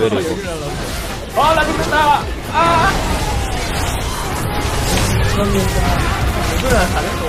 왜 이래, 이거. 여기 날라왔어. 아, 나 죽는다! 아! 이거는 잘했어.